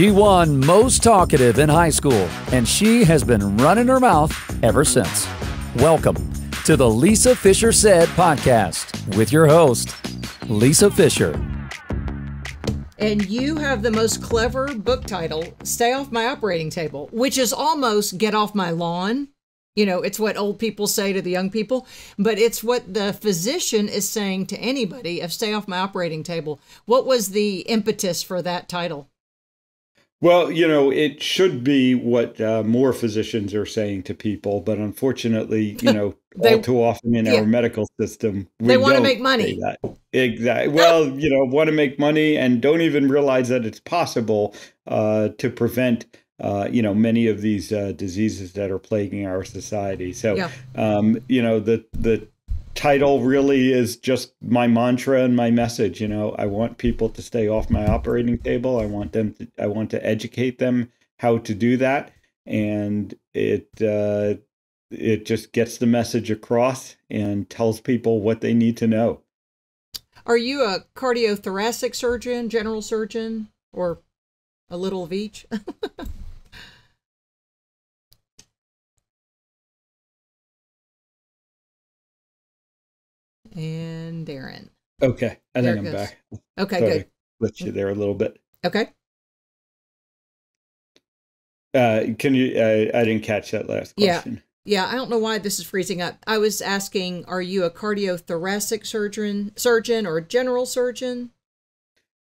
She won most talkative in high school, and she has been running her mouth ever since. Welcome to the Lisa Fischer Said podcast with your host, Lisa Fischer. And you have the most clever book title, Stay Off My Operating Table, which is almost Get Off My Lawn. You know, it's what old people say to the young people, but it's what the physician is saying to anybody of stay off my operating table. What was the impetus for that title? Well, you know, it should be what uh, more physicians are saying to people, but unfortunately, you know, they, all too often in yeah. our medical system, they want to make money. Exactly. Well, you know, want to make money and don't even realize that it's possible uh, to prevent. Uh, you know many of these uh, diseases that are plaguing our society. So, yeah. um, you know the the title really is just my mantra and my message you know? I want people to stay off my operating table. I want them to i want to educate them how to do that. And it uh, it just gets the message across and tells people what they need to know. Are you a cardiothoracic surgeon general surgeon or a little of each and Darren. Okay, I think I'm goes. back. Okay, Sorry, good. Let you there a little bit. Okay. Uh, can you? Uh, I didn't catch that last question. Yeah. Yeah, I don't know why this is freezing up. I was asking, are you a cardiothoracic surgeon, surgeon or a general surgeon?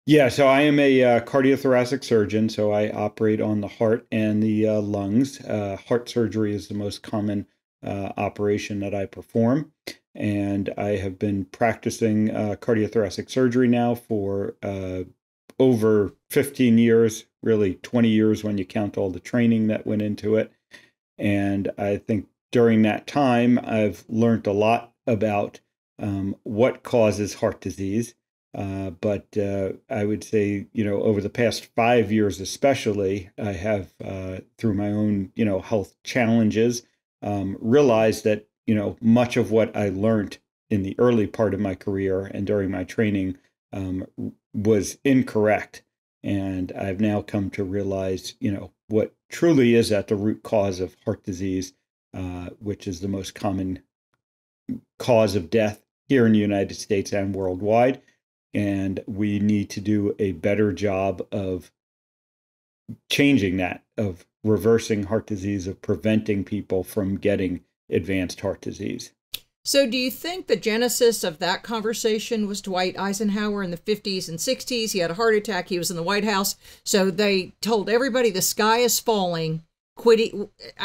Yeah, so I am a uh, cardiothoracic surgeon. So I operate on the heart and the uh, lungs. Uh, heart surgery is the most common uh, operation that I perform and I have been practicing uh, cardiothoracic surgery now for uh, over 15 years, really 20 years when you count all the training that went into it. And I think during that time, I've learned a lot about um, what causes heart disease. Uh, but uh, I would say, you know, over the past five years, especially, I have, uh, through my own, you know, health challenges, um, realized that you know, much of what I learned in the early part of my career and during my training um, was incorrect. And I've now come to realize, you know, what truly is at the root cause of heart disease, uh, which is the most common cause of death here in the United States and worldwide. And we need to do a better job of changing that, of reversing heart disease, of preventing people from getting advanced heart disease. So, do you think the genesis of that conversation was Dwight Eisenhower in the 50s and 60s? He had a heart attack, he was in the White House. So, they told everybody the sky is falling. Quit eat.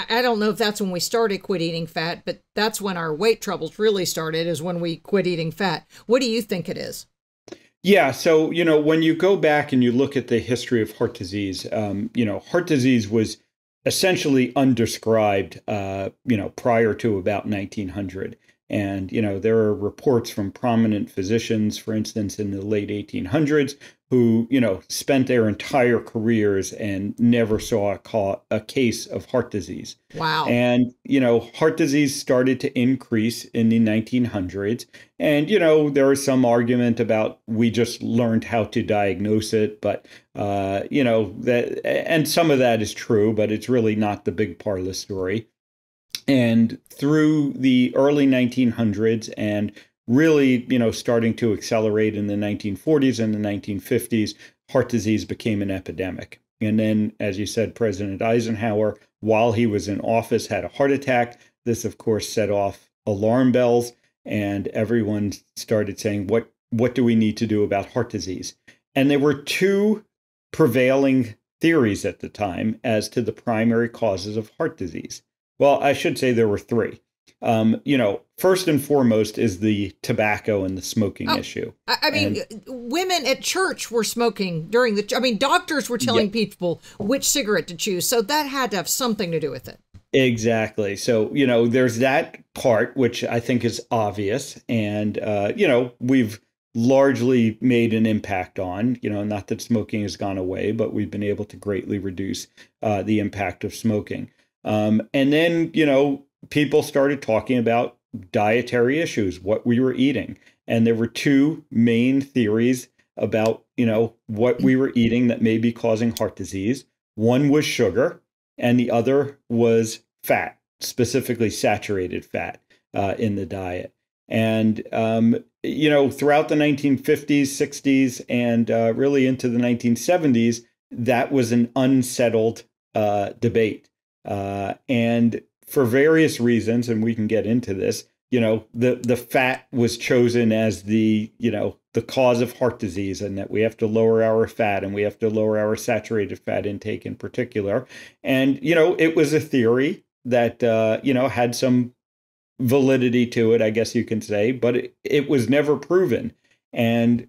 I don't know if that's when we started quit eating fat, but that's when our weight troubles really started, is when we quit eating fat. What do you think it is? Yeah, so you know when you go back and you look at the history of heart disease, um, you know heart disease was essentially undescribed, uh, you know, prior to about 1900. And, you know, there are reports from prominent physicians, for instance, in the late 1800s, who, you know, spent their entire careers and never saw a, ca- a case of heart disease. Wow. And, you know, heart disease started to increase in the 1900s. And, you know, there is some argument about we just learned how to diagnose it, but, uh, you know, that, and some of that is true, but it's really not the big part of the story. And through the early 1900s and really, you know, starting to accelerate in the 1940s and the 1950s, heart disease became an epidemic. And then, as you said, President Eisenhower, while he was in office, had a heart attack. This, of course, set off alarm bells, and everyone started saying, "What what do we need to do about heart disease?" And there were two prevailing theories at the time as to the primary causes of heart disease. Well, I should say there were three. Um, you know, first and foremost is the tobacco and the smoking oh, issue. I mean, and, women at church were smoking during the. I mean, doctors were telling yeah. people which cigarette to choose, so that had to have something to do with it. Exactly. So you know, there's that part which I think is obvious, and uh, you know, we've largely made an impact on. You know, not that smoking has gone away, but we've been able to greatly reduce uh, the impact of smoking. Um, and then, you know, people started talking about dietary issues, what we were eating. And there were two main theories about, you know, what we were eating that may be causing heart disease. One was sugar, and the other was fat, specifically saturated fat uh, in the diet. And, um, you know, throughout the 1950s, 60s, and uh, really into the 1970s, that was an unsettled uh, debate. Uh, and for various reasons, and we can get into this, you know, the, the fat was chosen as the, you know, the cause of heart disease and that we have to lower our fat and we have to lower our saturated fat intake in particular. And, you know, it was a theory that, uh, you know, had some validity to it, I guess you can say, but it, it was never proven. And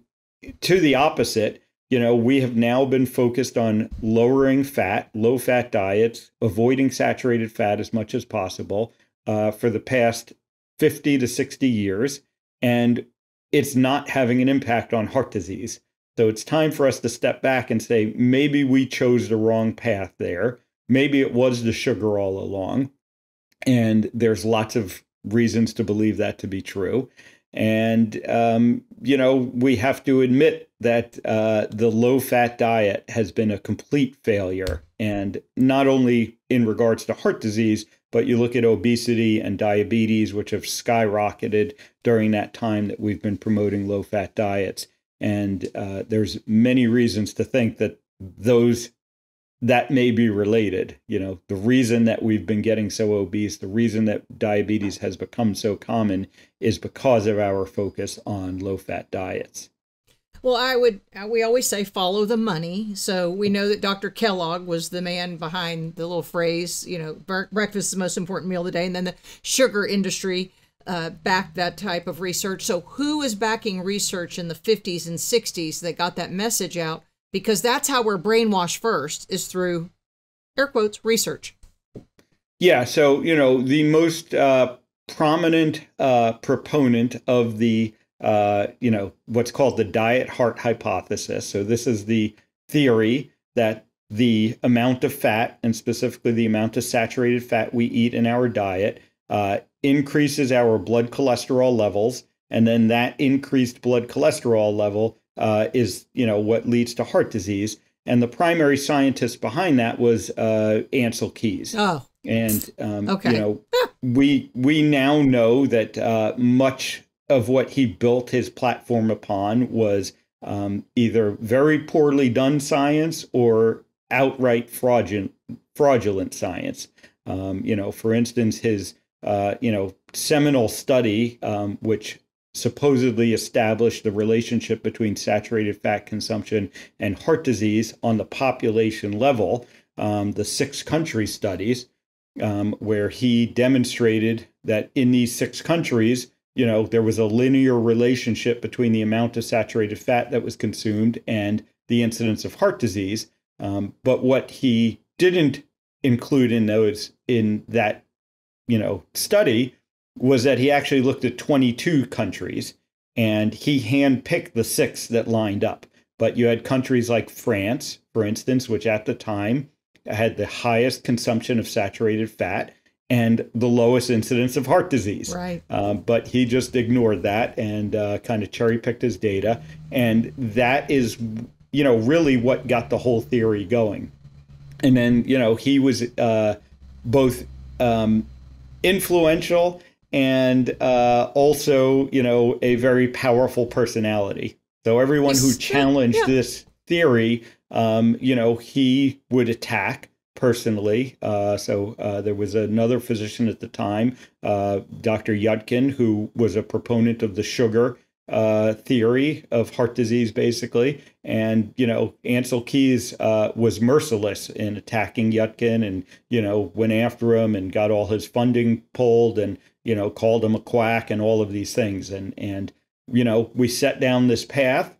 to the opposite, you know, we have now been focused on lowering fat, low fat diets, avoiding saturated fat as much as possible uh, for the past 50 to 60 years. And it's not having an impact on heart disease. So it's time for us to step back and say, maybe we chose the wrong path there. Maybe it was the sugar all along. And there's lots of reasons to believe that to be true. And, um, you know, we have to admit that uh, the low fat diet has been a complete failure. And not only in regards to heart disease, but you look at obesity and diabetes, which have skyrocketed during that time that we've been promoting low fat diets. And uh, there's many reasons to think that those that may be related. You know, the reason that we've been getting so obese, the reason that diabetes has become so common is because of our focus on low fat diets. Well, I would, uh, we always say follow the money. So we know that Dr. Kellogg was the man behind the little phrase, you know, breakfast is the most important meal of the day. And then the sugar industry uh, backed that type of research. So who is backing research in the 50s and 60s that got that message out? Because that's how we're brainwashed first is through air quotes research. Yeah, so you know the most uh, prominent uh, proponent of the uh, you know what's called the diet heart hypothesis. So this is the theory that the amount of fat and specifically the amount of saturated fat we eat in our diet uh, increases our blood cholesterol levels, and then that increased blood cholesterol level uh, is you know what leads to heart disease. And the primary scientist behind that was uh, Ancel Keys. Oh, and um, okay. you know we we now know that uh, much of what he built his platform upon was um, either very poorly done science or outright fraudulent fraudulent science. Um, you know, for instance, his uh, you know seminal study, um, which supposedly established the relationship between saturated fat consumption and heart disease on the population level, um, the six country studies, um, where he demonstrated that in these six countries, you know, there was a linear relationship between the amount of saturated fat that was consumed and the incidence of heart disease. Um, but what he didn't include in those in that, you know, study was that he actually looked at 22 countries and he handpicked the six that lined up. But you had countries like France, for instance, which at the time had the highest consumption of saturated fat and the lowest incidence of heart disease. Right. Um, but he just ignored that and uh, kind of cherry picked his data. And that is, you know, really what got the whole theory going. And then, you know, he was uh, both um, influential and uh, also, you know, a very powerful personality. So everyone who challenged yeah. this theory, um, you know, he would attack personally. Uh, so uh, there was another physician at the time, uh, Dr. Yudkin, who was a proponent of the sugar uh, theory of heart disease, basically. And, you know, Ancel Keys uh, was merciless in attacking Yudkin and, you know, went after him and got all his funding pulled and, you know, called him a quack and all of these things. And, and, you know, we set down this path.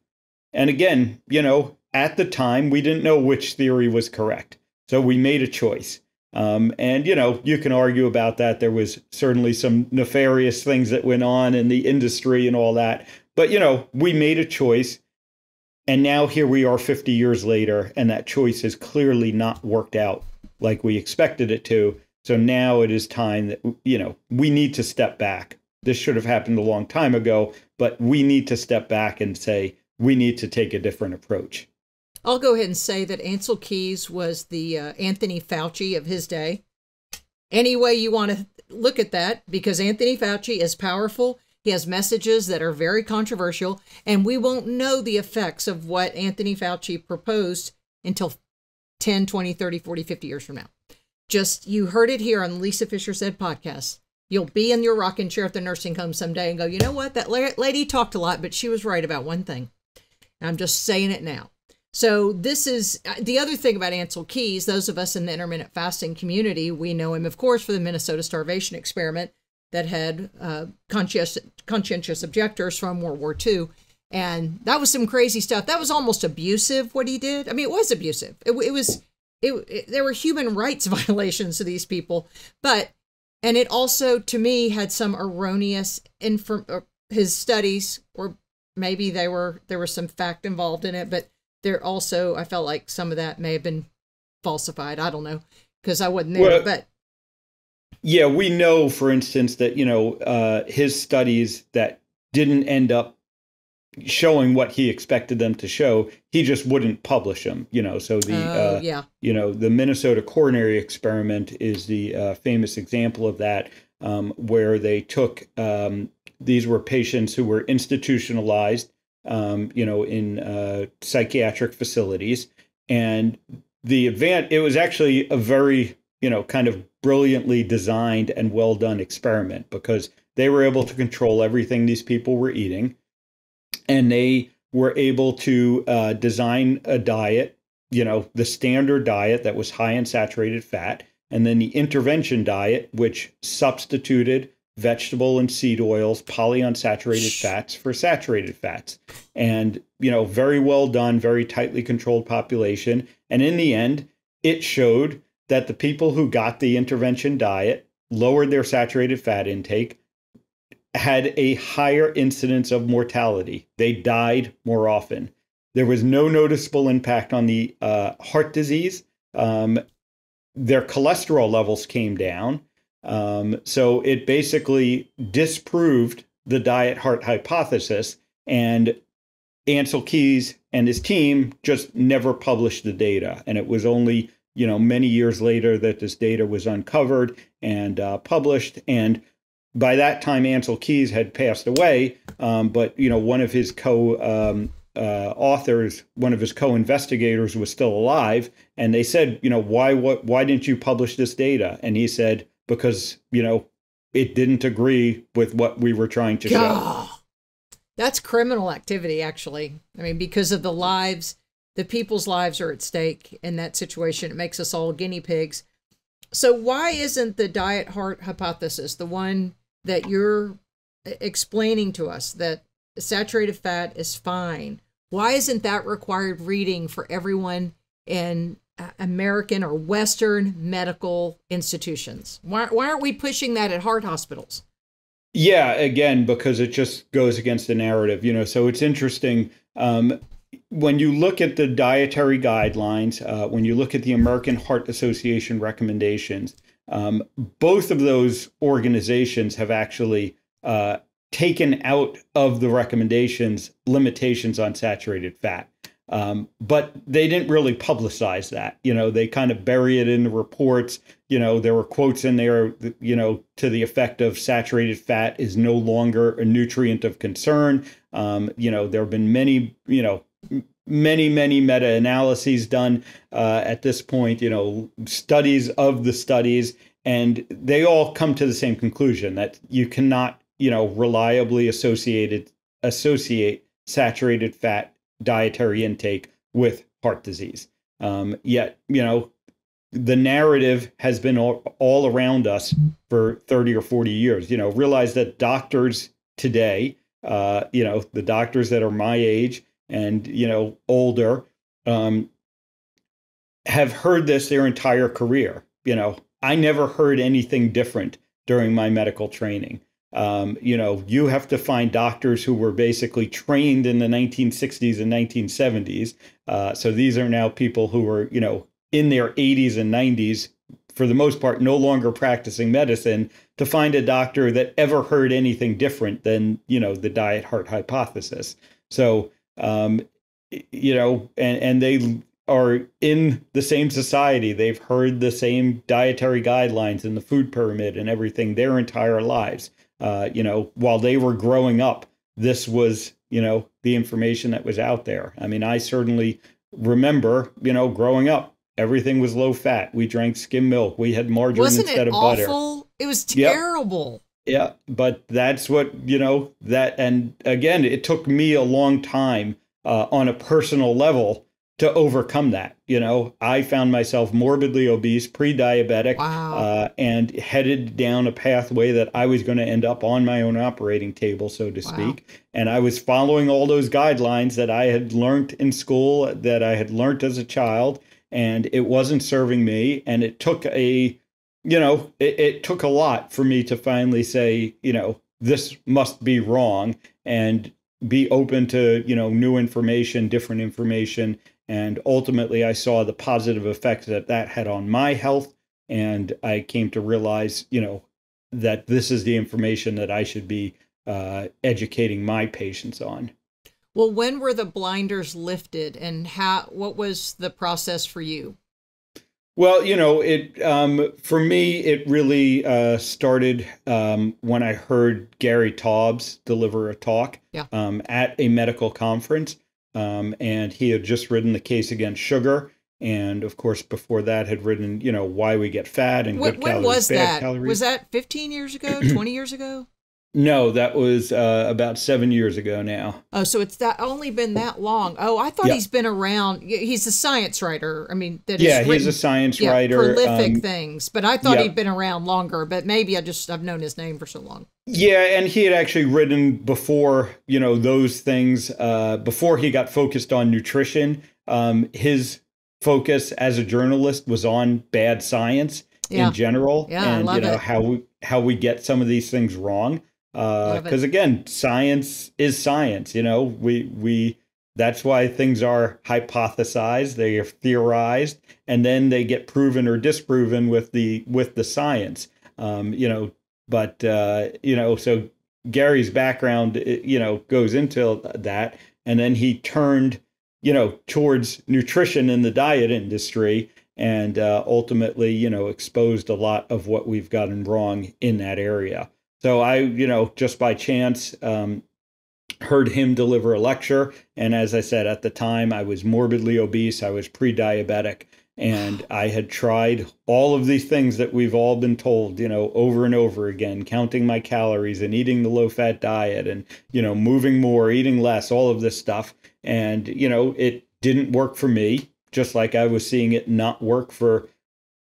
And again, you know, at the time, we didn't know which theory was correct. So we made a choice. Um, and you know, you can argue about that. There was certainly some nefarious things that went on in the industry and all that. But you know, we made a choice, and now here we are 50 years later, and that choice has clearly not worked out like we expected it to. So now it is time that you know we need to step back. This should have happened a long time ago, but we need to step back and say we need to take a different approach. I'll go ahead and say that Ancel Keys was the uh, Anthony Fauci of his day. Any way you want to look at that, because Anthony Fauci is powerful. He has messages that are very controversial, and we won't know the effects of what Anthony Fauci proposed until 10, 20, 30, 40, 50 years from now. Just you heard it here on Lisa Fischer Said podcast. You'll be in your rocking chair at the nursing home someday and go, you know what? That lady talked a lot, but she was right about one thing. And I'm just saying it now. So this is uh, the other thing about Ancel Keys. Those of us in the intermittent fasting community, we know him, of course, for the Minnesota starvation experiment that had uh, conscientious, conscientious objectors from World War II. And that was some crazy stuff. That was almost abusive what he did. I mean, it was abusive. It, it was, it, it, there were human rights violations to these people. But, and it also, to me, had some erroneous inform, uh, his studies, or maybe they were, there was some fact involved in it, but there also I felt like some of that may have been falsified. I don't know because I wasn't there, well, but yeah, we know, for instance, that you know uh, his studies that didn't end up showing what he expected them to show, he just wouldn't publish them. You know, so the uh, uh, yeah, you know, the Minnesota coronary experiment is the uh, famous example of that, um, where they took um, these were patients who were institutionalized um, you know, in uh, psychiatric facilities. And the event, it was actually a very, you know, kind of brilliantly designed and well done experiment because they were able to control everything these people were eating. And they were able to uh, design a diet, you know, the standard diet that was high in saturated fat, and then the intervention diet, which substituted vegetable and seed oils, polyunsaturated fats for saturated fats. And, you know, very well done, very tightly controlled population. And in the end, it showed that the people who got the intervention diet lowered their saturated fat intake, had a higher incidence of mortality. They died more often. There was no noticeable impact on the uh, heart disease. Um, their cholesterol levels came down um, so it basically disproved the diet heart hypothesis, and Ancel Keys and his team just never published the data. And it was only you know many years later that this data was uncovered and uh, published. And by that time, Ancel Keys had passed away, um, but you know one of his co um, uh, authors, one of his co-investigators, was still alive, and they said, you know, why what why didn't you publish this data? And he said, because you know it didn't agree with what we were trying to show. That's criminal activity, actually. I mean, because of the lives, the people's lives are at stake in that situation. It makes us all guinea pigs. So, why isn't the diet heart hypothesis the one that you're explaining to us that saturated fat is fine? Why isn't that required reading for everyone in American or Western medical institutions? Why, why aren't we pushing that at heart hospitals? Yeah, again, because it just goes against the narrative, you know. So it's interesting um, when you look at the dietary guidelines, uh, when you look at the American Heart Association recommendations, um, both of those organizations have actually uh, taken out of the recommendations limitations on saturated fat. Um, but they didn't really publicize that. You know, they kind of bury it in the reports. You know, there were quotes in there, you know, to the effect of saturated fat is no longer a nutrient of concern. Um, you know, there have been many, you know, many, many meta analyses done uh, at this point, you know, studies of the studies, and they all come to the same conclusion that you cannot, you know, reliably associated associate saturated fat dietary intake with heart disease. Um, yet, you know, the narrative has been all, all around us for 30 or 40 years. You know, realize that doctors today, uh, you know, the doctors that are my age and, you know, older, um, have heard this their entire career. You know, I never heard anything different during my medical training. Um, you know, you have to find doctors who were basically trained in the 1960s and 1970s. Uh, so these are now people who are, you know, in their 80s and 90s, for the most part, no longer practicing medicine, to find a doctor that ever heard anything different than, you know, the diet heart hypothesis. So um, you know, and and they are in the same society. They've heard the same dietary guidelines and the food pyramid and everything their entire lives. Uh, you know, while they were growing up, this was, you know, the information that was out there. I mean, I certainly remember, you know, growing up, everything was low fat. We drank skim milk. We had margarine Wasn't instead it of awful? butter. It was Yep. Yeah, but that's what, you know, that and again, it took me a long time uh, on a personal level to overcome that. You know, I found myself morbidly obese, pre-diabetic, Wow. uh, and headed down a pathway that I was going to end up on my own operating table, so to Wow. speak. And I was following all those guidelines that I had learned in school, that I had learned as a child, and it wasn't serving me. And it took a, you know, it, it took a lot for me to finally say, you know, this must be wrong, and be open to, you know, new information, different information. And ultimately, I saw the positive effects that that had on my health and I came to realize, you know, that this is the information that I should be uh, educating my patients on. Well, when were the blinders lifted and how what was the process for you? Well, you know, it um, for me, it really uh, started um, when I heard Gary Taubes deliver a talk Yeah. um, at a medical conference, um, and he had just written the case against sugar, and of course, before that, had written, you know, why we get fat and When, good when calories, was bad that? calories. Was that 15 years ago? 20 years ago? No, that was uh, about seven years ago now. Oh, so it's that only been that long. Oh, I thought Yeah. he's been around. He's a science writer. I mean, that Yeah, he's a science yeah, writer. prolific um, things. But I thought yeah. he'd been around longer. But maybe I just I've known his name for so long. Yeah, and he had actually written before, you know, those things, uh, before he got focused on nutrition. Um, his focus as a journalist was on bad science in general and you know it. how we how we get some of these things wrong. Because again, science is science. You know, we we that's why things are hypothesized, they are theorized, and then they get proven or disproven with the with the science. Um, you know, but uh, you know, so Gary's background, you know, goes into that, and then he turned, you know, towards nutrition in the diet industry, and uh, ultimately, you know, exposed a lot of what we've gotten wrong in that area. So I, you know, just by chance, um, heard him deliver a lecture, and as I said at the time, I was morbidly obese, I was pre-diabetic. And I had tried all of these things that we've all been told, you know, over and over again, counting my calories and eating the low fat diet and, you know, moving more, eating less, all of this stuff. And, you know, it didn't work for me, just like I was seeing it not work for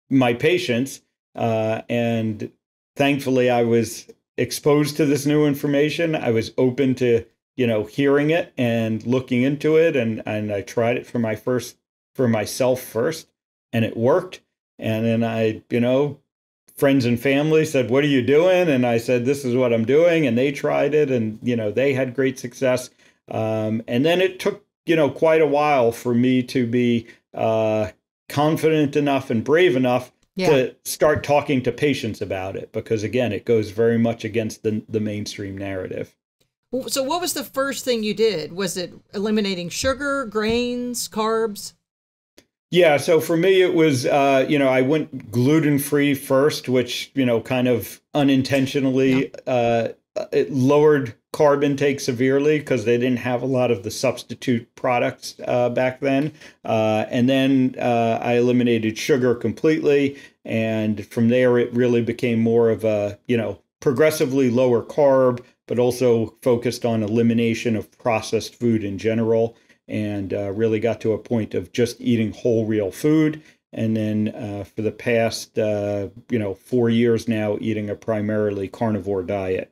my patients. Uh, and thankfully, I was exposed to this new information. I was open to, you know, hearing it and looking into it. And, and I tried it for my first, for myself first and it worked. And then I, you know, friends and family said, What are you doing? And I said, This is what I'm doing. And they tried it and, you know, they had great success. Um, and then it took, you know, quite a while for me to be uh, confident enough and brave enough Yeah. to start talking to patients about it because, again, it goes very much against the, the mainstream narrative. So what was the first thing you did? Was it eliminating sugar, grains, carbs? Yeah, so for me, it was, uh, you know, I went gluten free first, which, you know, kind of unintentionally uh, it lowered carb intake severely because they didn't have a lot of the substitute products uh, back then. Uh, and then uh, I eliminated sugar completely. And from there, it really became more of a, you know, progressively lower carb, but also focused on elimination of processed food in general and uh, really got to a point of just eating whole real food and then uh, for the past uh, you know four years now eating a primarily carnivore diet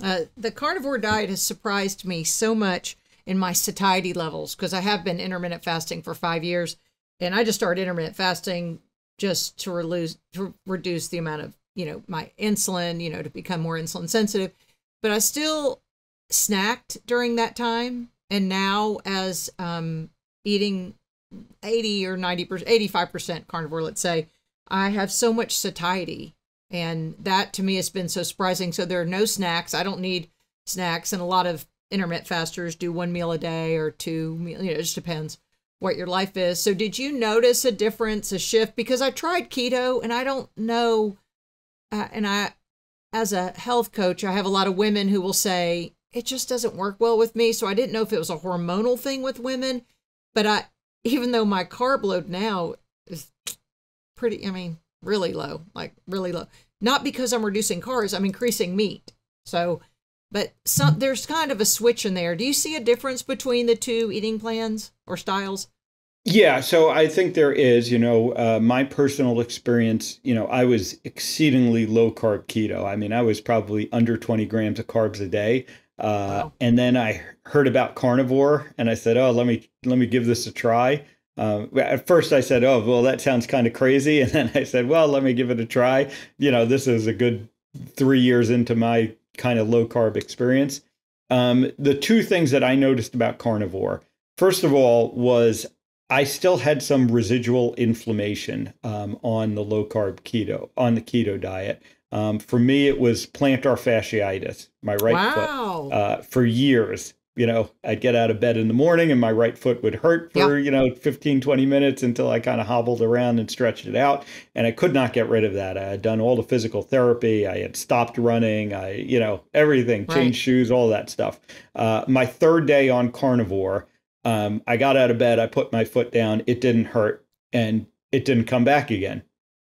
Uh, the carnivore diet has surprised me so much in my satiety levels because I have been intermittent fasting for five years, and I just started intermittent fasting just to reduce to reduce the amount of you know my insulin, you know, to become more insulin sensitive. But I still snacked during that time, and now as um, eating eighty or ninety percent, eighty five percent carnivore, let's say, I have so much satiety and that to me has been so surprising so there are no snacks i don't need snacks and a lot of intermittent fasters do one meal a day or two. You know, it just depends what your life is. So, did you notice a difference, a shift? Because I tried keto, and I don't know. Uh, and I, as a health coach, I have a lot of women who will say it just doesn't work well with me. So I didn't know if it was a hormonal thing with women, but I, even though my carb load now is pretty, I mean, really low, like really low. Not because I'm reducing carbs, I'm increasing meat. So, but some there's kind of a switch in there. Do you see a difference between the two eating plans or styles? Yeah, so I think there is, you know, uh, my personal experience, you know, I was exceedingly low carb keto. I mean, I was probably under 20 grams of carbs a day. Uh, wow. And then I heard about carnivore and I said, oh, let me, let me give this a try. Uh, at first I said, oh, well, that sounds kind of crazy. And then I said, well, let me give it a try. You know, this is a good three years into my kind of low carb experience. Um, the two things that I noticed about carnivore, first of all, was I still had some residual inflammation um, on the low carb keto, on the keto diet. Um, for me, it was plantar fasciitis, my right wow. foot, uh, for years. You know, I'd get out of bed in the morning and my right foot would hurt for, you know, 15, 20 minutes until I kind of hobbled around and stretched it out. And I could not get rid of that. I had done all the physical therapy. I had stopped running. I, you know, everything, changed right. shoes, all that stuff. Uh, my third day on carnivore, um, I got out of bed, I put my foot down, it didn't hurt, and it didn't come back again.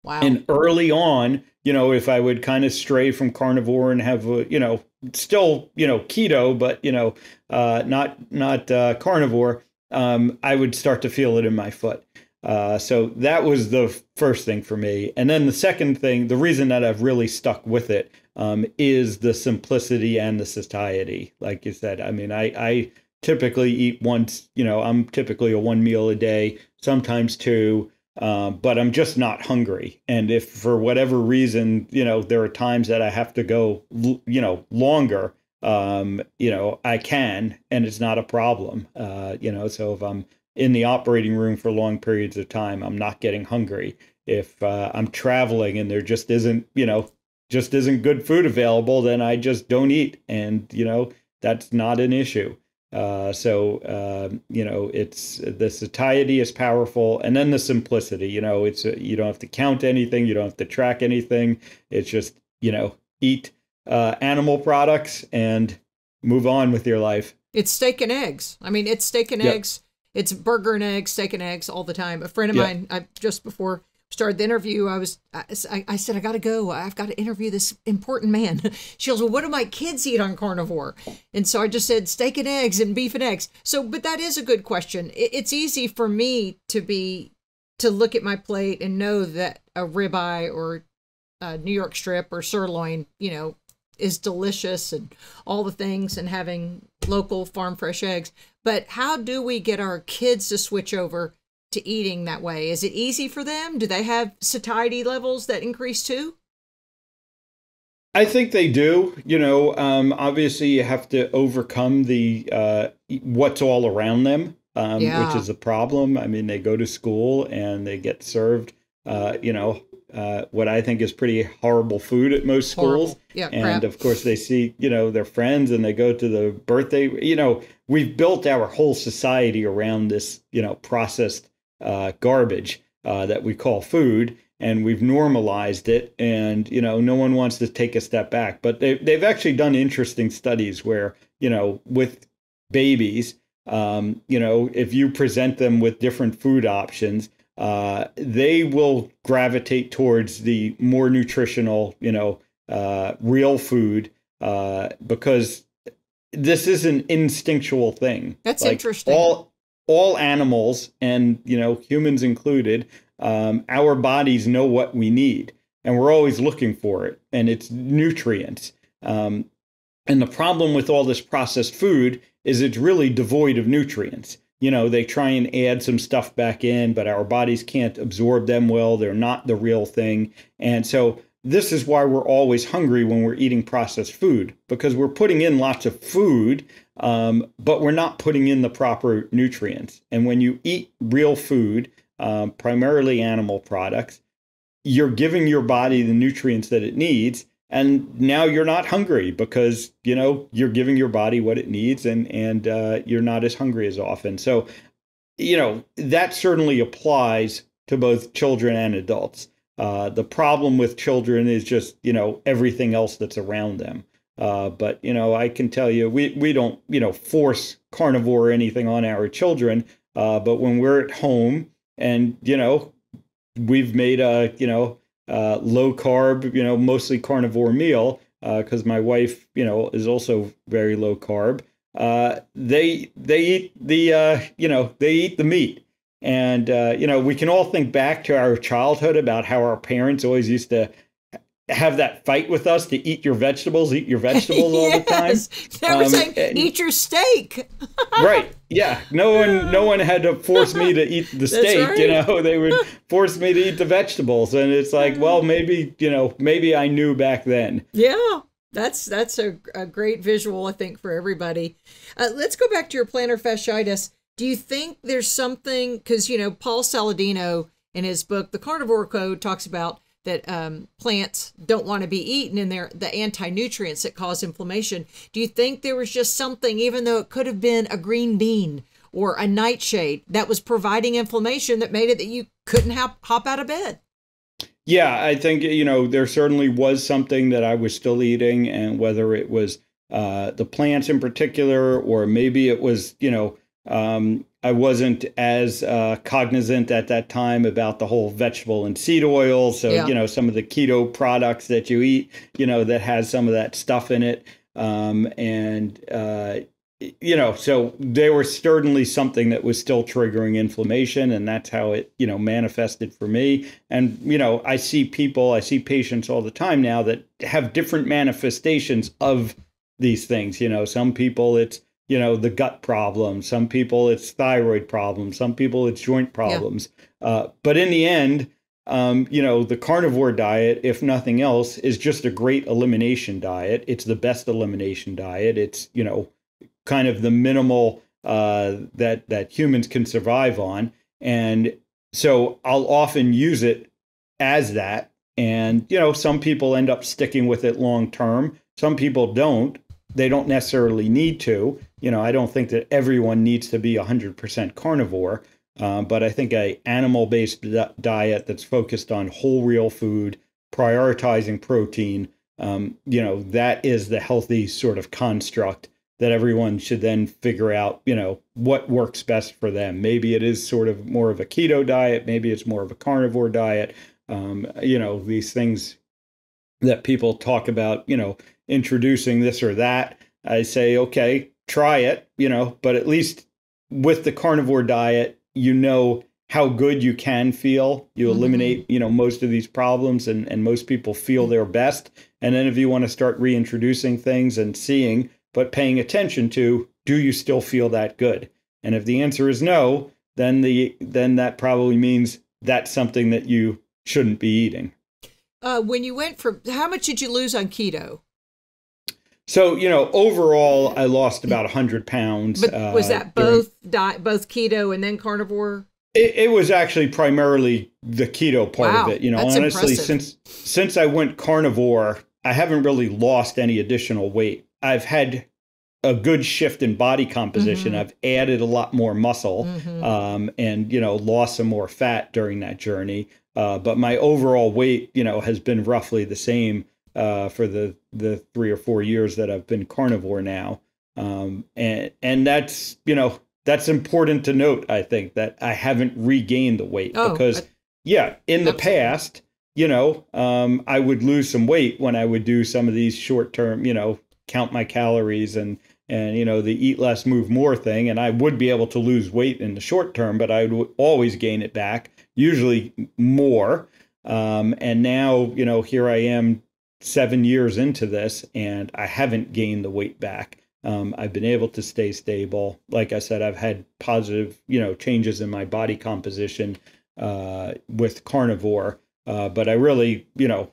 Wow. And early on, you know, if I would kind of stray from carnivore and have, a, you know, still, you know, keto, but you know, uh, not not uh, carnivore, um, I would start to feel it in my foot. Uh, so that was the first thing for me. And then the second thing, the reason that I've really stuck with it um, is the simplicity and the satiety. Like you said, I mean, I, I typically eat once, you know, I'm typically a one meal a day, sometimes two, uh, but I'm just not hungry. And if for whatever reason, you know, there are times that I have to go, you know, longer, um, you know, I can, and it's not a problem. Uh, you know, so if I'm in the operating room for long periods of time, I'm not getting hungry. If uh, I'm traveling and there just isn't, you know, just isn't good food available, then I just don't eat. And, you know, that's not an issue. Uh, so uh, you know, it's the satiety is powerful, and then the simplicity. You know, it's uh, you don't have to count anything, you don't have to track anything. It's just you know, eat uh, animal products and move on with your life. It's steak and eggs. I mean, it's steak and yep. eggs. It's burger and eggs, steak and eggs all the time. A friend of yep. mine, I just before started the interview, I was, I, I said, I got to go. I've got to interview this important man. She goes, well, what do my kids eat on carnivore? And so I just said steak and eggs and beef and eggs. So, but that is a good question. It's easy for me to be, to look at my plate and know that a ribeye or a New York strip or sirloin, you know, is delicious and all the things and having local farm fresh eggs. But how do we get our kids to switch over to eating that way? Is it easy for them? Do they have satiety levels that increase too? I think they do. You know, um, obviously you have to overcome the uh, what's all around them, um, yeah. which is a problem. I mean, they go to school and they get served, uh, you know, uh, what I think is pretty horrible food at most schools. Yeah, and crap. of course, they see, you know, their friends and they go to the birthday. You know, we've built our whole society around this, you know, processed uh, garbage uh, that we call food, and we've normalized it. And you know, no one wants to take a step back. But they, they've actually done interesting studies where you know, with babies, um, you know, if you present them with different food options, uh, they will gravitate towards the more nutritional, you know, uh, real food uh, because this is an instinctual thing. That's like interesting. All all animals and you know humans included um, our bodies know what we need and we're always looking for it and it's nutrients. Um, and the problem with all this processed food is it's really devoid of nutrients. You know they try and add some stuff back in but our bodies can't absorb them well. They're not the real thing. And so this is why we're always hungry when we're eating processed food because we're putting in lots of food um, but we're not putting in the proper nutrients. And when you eat real food, um, primarily animal products, you're giving your body the nutrients that it needs. and now you're not hungry because you know you're giving your body what it needs and and uh, you're not as hungry as often so you know that certainly applies to both children and adults uh, the problem with children is just you know everything else that's around them uh, but you know i can tell you we, we don't you know force carnivore or anything on our children uh, but when we're at home and you know we've made a you know uh, low carb, you know, mostly carnivore meal because uh, my wife, you know, is also very low carb. Uh, they they eat the uh, you know they eat the meat, and uh, you know we can all think back to our childhood about how our parents always used to have that fight with us to eat your vegetables, eat your vegetables yes. all the time. They were um, saying, and, "Eat your steak." right. Yeah. No one. No one had to force me to eat the steak. Right. You know, they would force me to eat the vegetables, and it's like, well, maybe you know, maybe I knew back then. Yeah. That's that's a, a great visual, I think, for everybody. Uh, let's go back to your plantar fasciitis. Do you think there's something because you know Paul Saladino in his book The Carnivore Code talks about that um, plants don't want to be eaten and they're the anti-nutrients that cause inflammation. Do you think there was just something even though it could have been a green bean or a nightshade that was providing inflammation that made it that you couldn't hop, hop out of bed? Yeah i think you know there certainly was something that i was still eating and whether it was uh, the plants in particular or maybe it was you know um, I wasn't as uh, cognizant at that time about the whole vegetable and seed oil. So, yeah. you know, some of the keto products that you eat, you know, that has some of that stuff in it. Um, and, uh, you know, so they were certainly something that was still triggering inflammation. And that's how it, you know, manifested for me. And, you know, I see people, I see patients all the time now that have different manifestations of these things. You know, some people it's, you know the gut problem. Some people it's thyroid problems some people it's joint problems. Yeah. uh, but in the end um, you know the carnivore diet if nothing else is just a great elimination diet. It's the best elimination diet. It's you know kind of the minimal uh, that that humans can survive on. And so i'll often use it as that. And you know some people end up sticking with it long term. Some people don't. They don't necessarily need to. You know, I don't think that everyone needs to be 100% carnivore, uh, but I think a animal-based di- diet that's focused on whole real food, prioritizing protein, um, you know, that is the healthy sort of construct that everyone should then figure out, you know, what works best for them. Maybe it is sort of more of a keto diet, maybe it's more of a carnivore diet. Um, you know, these things that people talk about, you know, introducing this or that. I say, okay, try it, you know, but at least with the carnivore diet, you know how good you can feel. You mm-hmm. eliminate, mm-hmm. you know, most of these problems and, and most people feel their best. And then if you want to start reintroducing things and seeing, but paying attention to, do you still feel that good? And if the answer is no, then the then that probably means that's something that you shouldn't be eating. Uh, when you went from how much did you lose on keto? So you know, overall, I lost about hundred pounds. But was uh, that both diet, both keto and then carnivore? It, it, was actually primarily the keto part wow, of it. You know, honestly, impressive. since since I went carnivore, I haven't really lost any additional weight. I've had a good shift in body composition. Mm-hmm. I've added a lot more muscle, mm-hmm. um, and you know, lost some more fat during that journey. Uh, but my overall weight, you know, has been roughly the same uh, for the the three or four years that I've been carnivore now, um, and and that's you know that's important to note. I think that I haven't regained the weight oh, because I, yeah, in the past, you know, um, I would lose some weight when I would do some of these short term, you know, count my calories and and you know the eat less move more thing. And i would be able to lose weight in the short term but i would always gain it back usually more. Um, and now you know here i am seven years into this and I haven't gained the weight back. Um, I've been able to stay stable. Like I said, I've had positive, you know, changes in my body composition uh, with carnivore. Uh, but I really, you know,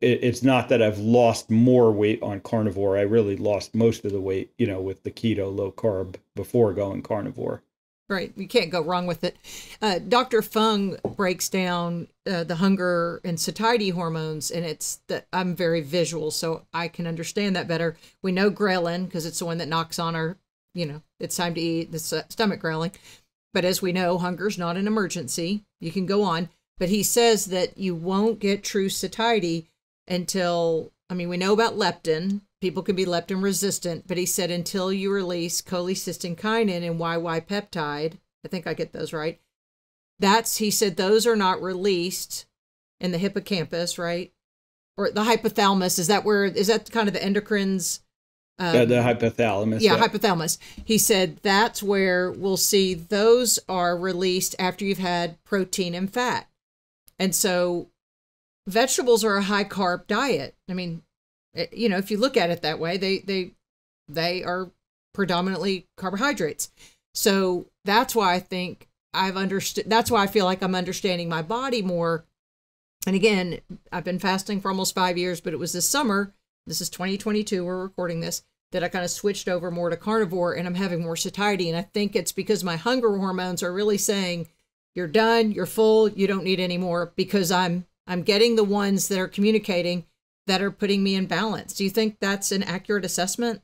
it, it's not that I've lost more weight on carnivore. I really lost most of the weight, you know, with the keto low carb before going carnivore. Right. You can't go wrong with it. Uh, Dr. Fung breaks down uh, the hunger and satiety hormones, and it's that I'm very visual, so I can understand that better. We know ghrelin because it's the one that knocks on our, you know, it's time to eat, the stomach growling. But as we know, hunger's not an emergency. You can go on. But he says that you won't get true satiety until, I mean, we know about leptin, people can be leptin resistant, but he said until you release cholecystokinin and YY peptide, I think I get those right. That's he said those are not released in the hippocampus, right? Or the hypothalamus. Is that where is that kind of the endocrines? Um, yeah, the hypothalamus. Yeah, yeah, hypothalamus. He said that's where we'll see those are released after you've had protein and fat. And so vegetables are a high carb diet. I mean, Eh, you know, if you look at it that way, they they they are predominantly carbohydrates. So that's why I think I've understood. That's why I feel like I'm understanding my body more. And again, I've been fasting for almost five years, but it was this summer. This is 2022. We're recording this that I kind of switched over more to carnivore, and I'm having more satiety. And I think it's because my hunger hormones are really saying, "You're done. You're full. You don't need any more." Because I'm I'm getting the ones that are communicating that are putting me in balance. Do you think that's an accurate assessment?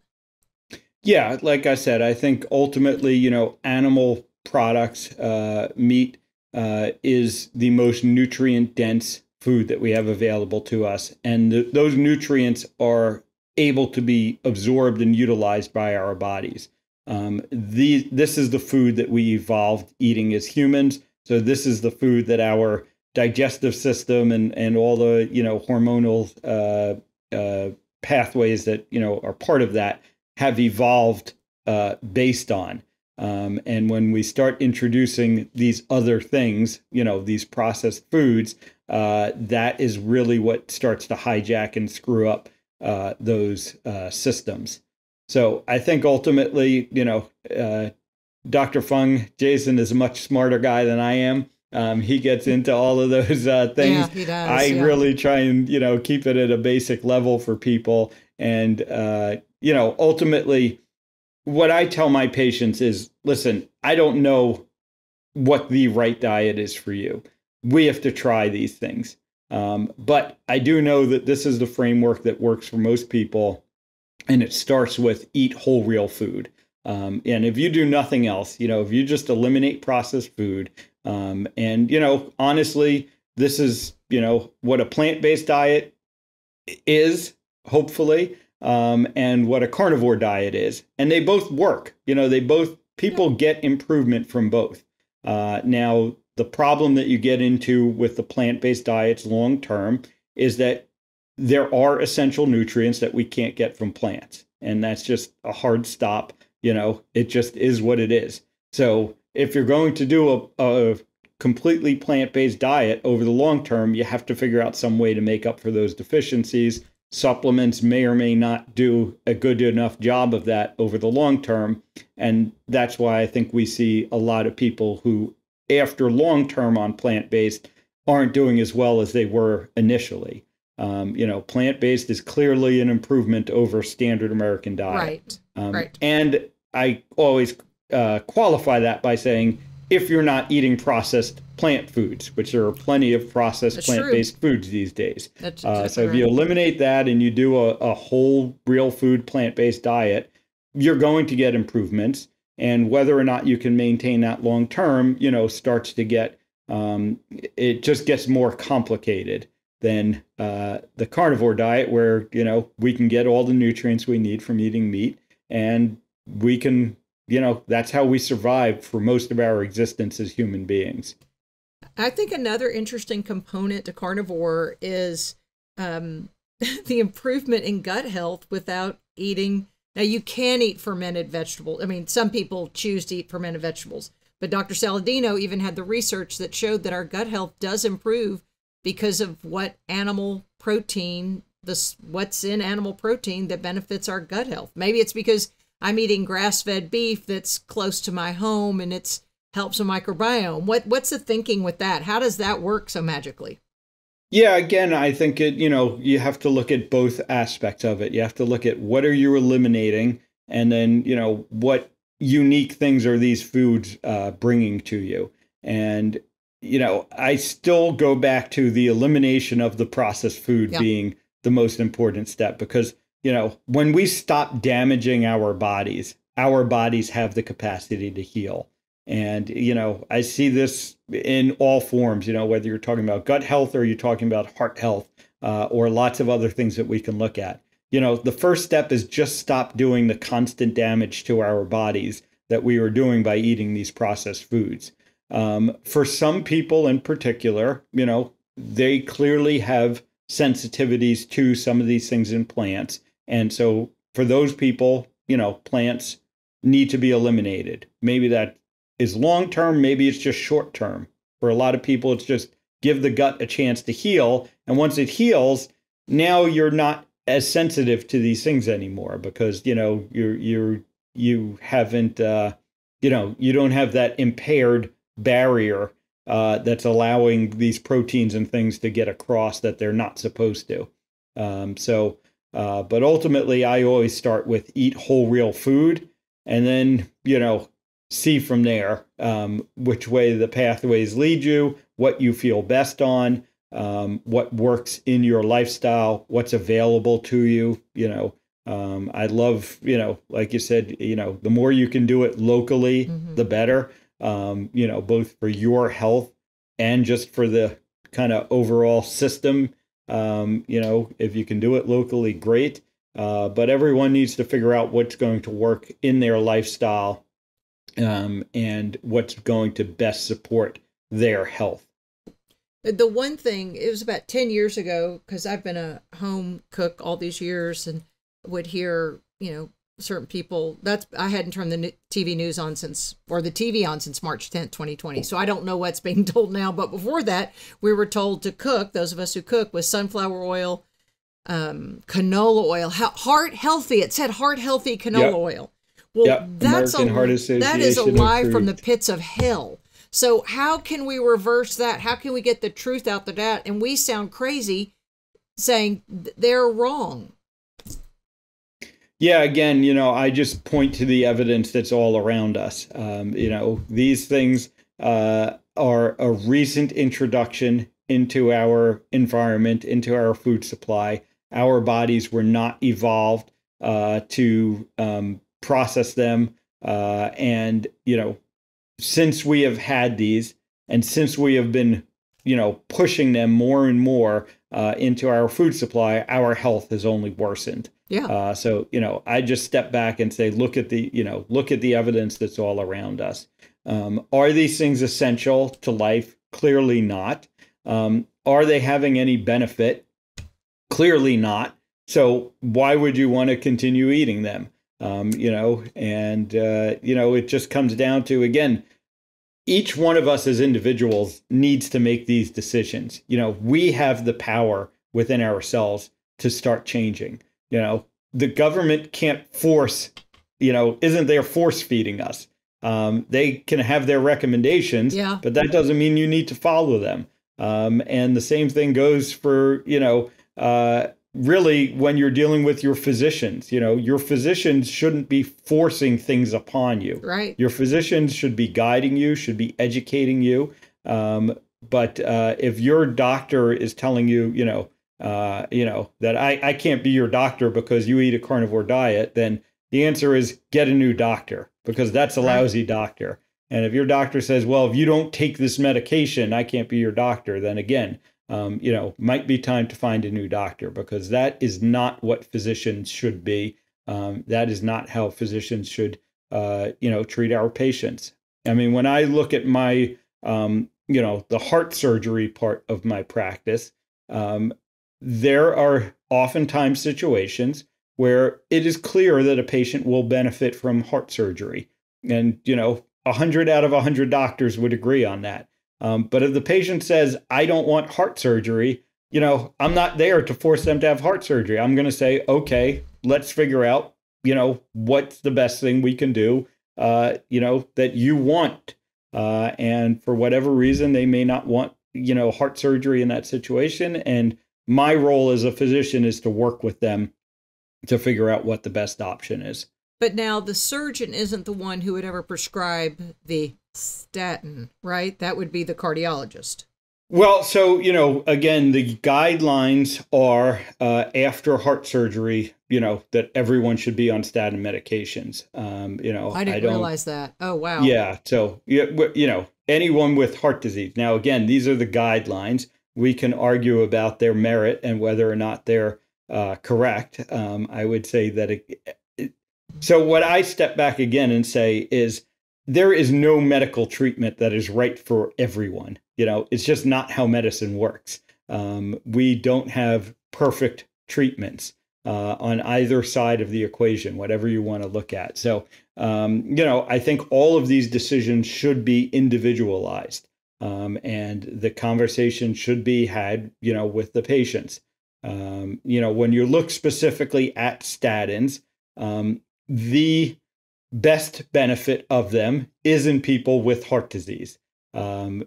Yeah, like I said, I think ultimately, you know, animal products, uh, meat uh, is the most nutrient dense food that we have available to us. And th- those nutrients are able to be absorbed and utilized by our bodies. Um, the, this is the food that we evolved eating as humans. So, this is the food that our digestive system and and all the you know hormonal uh, uh, pathways that you know are part of that have evolved uh, based on. Um, and when we start introducing these other things, you know, these processed foods, uh, that is really what starts to hijack and screw up uh, those uh, systems. So I think ultimately, you know, Dr. Fung, Jason is a much smarter guy than I am. Um, he gets into all of those uh, things. Yeah, does, I yeah. really try and you know keep it at a basic level for people, and uh, you know ultimately, what I tell my patients is, listen, I don't know what the right diet is for you. We have to try these things, um, but I do know that this is the framework that works for most people, and it starts with eat whole real food. Um, and if you do nothing else, you know, if you just eliminate processed food, um, and you know, honestly, this is you know what a plant-based diet is, hopefully, um, and what a carnivore diet is, and they both work. You know, they both people get improvement from both. Uh, now, the problem that you get into with the plant-based diets long term is that there are essential nutrients that we can't get from plants, and that's just a hard stop. You know, it just is what it is. So if you're going to do a, a completely plant based diet over the long term, you have to figure out some way to make up for those deficiencies. Supplements may or may not do a good enough job of that over the long term. And that's why I think we see a lot of people who, after long term on plant based, aren't doing as well as they were initially. Um, you know, plant based is clearly an improvement over standard American diet. Right. Um, right. And I always uh, qualify that by saying if you're not eating processed plant foods, which there are plenty of processed plant based foods these days. That's uh, so if you eliminate that and you do a, a whole real food plant based diet, you're going to get improvements. And whether or not you can maintain that long term, you know, starts to get um, it just gets more complicated than uh, the carnivore diet, where you know we can get all the nutrients we need from eating meat, and we can you know, that's how we survive for most of our existence as human beings. I think another interesting component to carnivore is um, the improvement in gut health without eating. Now, you can eat fermented vegetables. I mean, some people choose to eat fermented vegetables, but Dr. Saladino even had the research that showed that our gut health does improve because of what animal protein, this what's in animal protein that benefits our gut health. Maybe it's because I'm eating grass-fed beef that's close to my home and it's helps a microbiome. What what's the thinking with that? How does that work so magically? Yeah, again, I think it, you know, you have to look at both aspects of it. You have to look at what are you eliminating and then, you know, what unique things are these foods uh, bringing to you? And you know, I still go back to the elimination of the processed food yeah. being the most important step because you know when we stop damaging our bodies, our bodies have the capacity to heal. And, you know, I see this in all forms, you know, whether you're talking about gut health or you're talking about heart health uh, or lots of other things that we can look at. You know, the first step is just stop doing the constant damage to our bodies that we are doing by eating these processed foods. Um, for some people in particular, you know, they clearly have sensitivities to some of these things in plants. And so for those people, you know, plants need to be eliminated. Maybe that is long term, maybe it's just short term. For a lot of people, it's just give the gut a chance to heal. And once it heals, now you're not as sensitive to these things anymore because you know you're you're you haven't uh, you know you don't have that impaired barrier uh, that's allowing these proteins and things to get across that they're not supposed to. Um, so, uh, but ultimately, I always start with eat whole real food, and then you know see from there um, which way the pathways lead you, what you feel best on, um, what works in your lifestyle, what's available to you. You know, um, I love, you know, like you said, you know, the more you can do it locally, mm-hmm. the better. Um, you know, both for your health and just for the kind of overall system. Um, you know, if you can do it locally, great. Uh, but everyone needs to figure out what's going to work in their lifestyle um, and what's going to best support their health. The one thing, it was about 10 years ago, because I've been a home cook all these years and would hear, you know, certain people that's i hadn't turned the tv news on since or the tv on since march 10th 2020 so i don't know what's being told now but before that we were told to cook those of us who cook with sunflower oil um, canola oil heart healthy it said heart healthy canola yep. oil well, yep. that's American a, that is a lie approved. from the pits of hell. So how can we reverse that? How can we get the truth out the that? And we sound crazy saying they're wrong. Yeah, again, you know, I just point to the evidence that's all around us. Um, you know, these things uh, are a recent introduction into our environment, into our food supply. Our bodies were not evolved uh, to um, process them. Uh, and, you know, since we have had these and since we have been, you know, pushing them more and more uh, into our food supply, our health has only worsened. Yeah. Uh, so, you know, I just step back and say, look at the, you know, look at the evidence that's all around us. Um, are these things essential to life? Clearly not. Um, are they having any benefit? Clearly not. So why would you want to continue eating them? Um, you know, and uh, you know, it just comes down to again, each one of us as individuals needs to make these decisions. You know, we have the power within ourselves to start changing. You know, the government can't force, you know, isn't there force feeding us? Um, they can have their recommendations, yeah. but that doesn't mean you need to follow them. Um, and the same thing goes for, you know, uh, really when you're dealing with your physicians you know your physicians shouldn't be forcing things upon you right your physicians should be guiding you should be educating you um, but uh, if your doctor is telling you you know uh, you know that I, I can't be your doctor because you eat a carnivore diet then the answer is get a new doctor because that's a lousy doctor and if your doctor says well if you don't take this medication i can't be your doctor then again um, you know, might be time to find a new doctor because that is not what physicians should be. Um, that is not how physicians should, uh, you know, treat our patients. I mean, when I look at my, um, you know, the heart surgery part of my practice, um, there are oftentimes situations where it is clear that a patient will benefit from heart surgery. And, you know, 100 out of 100 doctors would agree on that. Um, but if the patient says, I don't want heart surgery, you know, I'm not there to force them to have heart surgery. I'm going to say, okay, let's figure out, you know, what's the best thing we can do, uh, you know, that you want. Uh, and for whatever reason, they may not want, you know, heart surgery in that situation. And my role as a physician is to work with them to figure out what the best option is. But now the surgeon isn't the one who would ever prescribe the statin, right? That would be the cardiologist. Well, so, you know, again, the guidelines are uh, after heart surgery, you know, that everyone should be on statin medications. Um, you know, I didn't don't, realize that. Oh, wow. Yeah. So, yeah, you know, anyone with heart disease. Now, again, these are the guidelines. We can argue about their merit and whether or not they're uh, correct. Um, I would say that. It, it, so, what I step back again and say is there is no medical treatment that is right for everyone. You know, it's just not how medicine works. Um, we don't have perfect treatments uh, on either side of the equation, whatever you want to look at. So, um, you know, I think all of these decisions should be individualized. Um, and the conversation should be had, you know, with the patients. Um, you know, when you look specifically at statins, um, the best benefit of them is in people with heart disease. Um,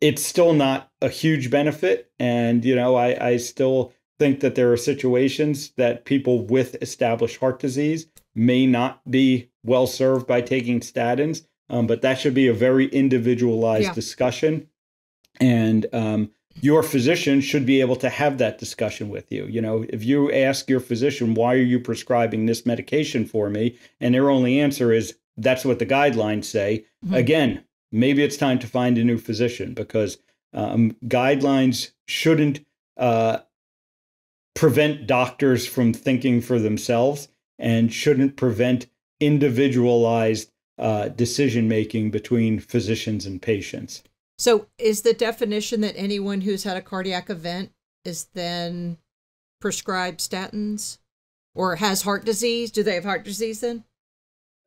it's still not a huge benefit. And, you know, I, I still think that there are situations that people with established heart disease may not be well served by taking statins. Um, but that should be a very individualized yeah. discussion. And um, your physician should be able to have that discussion with you. You know, if you ask your physician, why are you prescribing this medication for me? And their only answer is, that's what the guidelines say. Mm-hmm. Again, maybe it's time to find a new physician because um, guidelines shouldn't uh, prevent doctors from thinking for themselves and shouldn't prevent individualized uh, decision making between physicians and patients. So, is the definition that anyone who's had a cardiac event is then prescribed statins or has heart disease? Do they have heart disease then?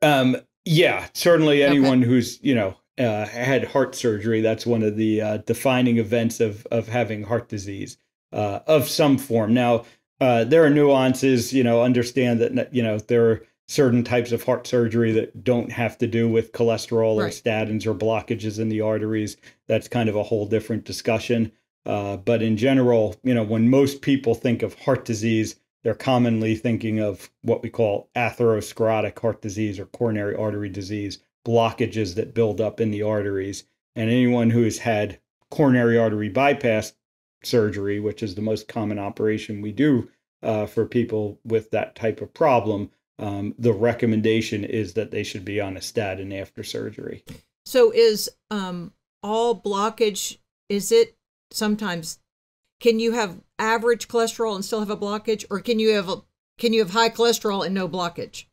Um, yeah, certainly anyone okay. who's, you know, uh, had heart surgery. That's one of the uh, defining events of of having heart disease uh, of some form. Now, uh, there are nuances. You know, understand that you know there are certain types of heart surgery that don't have to do with cholesterol right. or statins or blockages in the arteries. That's kind of a whole different discussion. Uh, but in general, you know, when most people think of heart disease, they're commonly thinking of what we call atherosclerotic heart disease or coronary artery disease, blockages that build up in the arteries. And anyone who has had coronary artery bypass surgery, which is the most common operation we do uh, for people with that type of problem, um, the recommendation is that they should be on a statin after surgery. So, is um, all blockage, is it sometimes, can you have average cholesterol and still have a blockage, or can you have a, can you have high cholesterol and no blockage?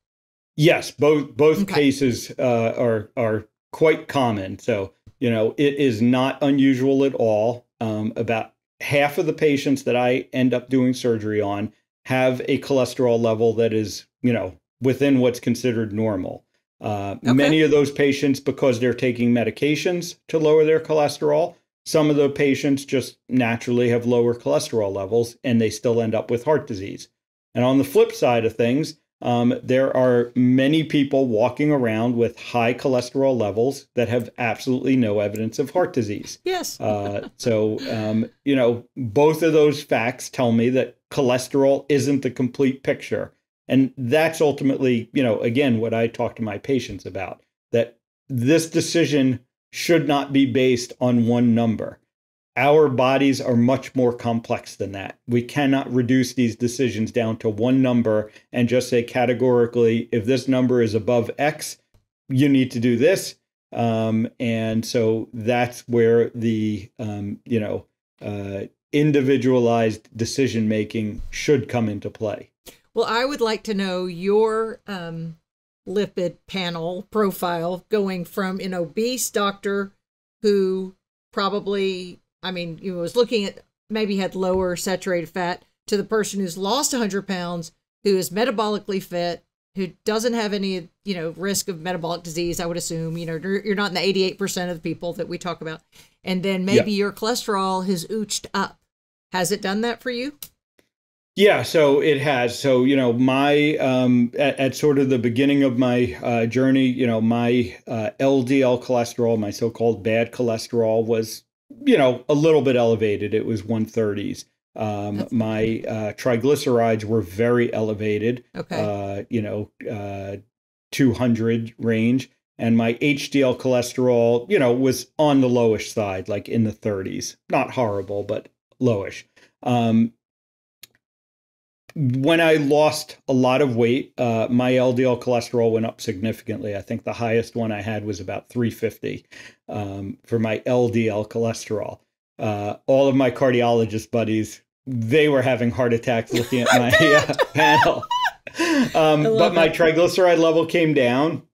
Yes, both both okay. cases uh, are are quite common. So you know it is not unusual at all. Um, about half of the patients that I end up doing surgery on have a cholesterol level that is, you know, within what's considered normal. Uh, okay. Many of those patients, because they're taking medications to lower their cholesterol, some of the patients just naturally have lower cholesterol levels and they still end up with heart disease. And on the flip side of things, um, there are many people walking around with high cholesterol levels that have absolutely no evidence of heart disease. Yes. uh, so, um, you know, both of those facts tell me that cholesterol isn't the complete picture. And that's ultimately, you know, again, what I talk to my patients about that this decision should not be based on one number our bodies are much more complex than that. We cannot reduce these decisions down to one number and just say categorically, if this number is above X, you need to do this. Um, and so that's where the, um, you know, uh, individualized decision making should come into play. Well, I would like to know your um, lipid panel profile going from an obese doctor who probably I mean, you was looking at maybe had lower saturated fat to the person who's lost 100 pounds, who is metabolically fit, who doesn't have any, you know, risk of metabolic disease, I would assume, you know, you're not in the 88% of the people that we talk about. And then maybe yeah. your cholesterol has ooched up. Has it done that for you? Yeah, so it has. So you know, my um, at, at sort of the beginning of my uh, journey, you know, my uh, LDL cholesterol, my so-called bad cholesterol, was you know, a little bit elevated. It was 130s. Um, my uh, triglycerides were very elevated. Okay. Uh, you know, uh, 200 range, and my HDL cholesterol, you know, was on the lowish side, like in the 30s. Not horrible, but lowish. Um, when I lost a lot of weight, uh, my LDL cholesterol went up significantly. I think the highest one I had was about 350 um, for my LDL cholesterol. Uh, all of my cardiologist buddies, they were having heart attacks looking at my uh, panel. Um, but my triglyceride level came down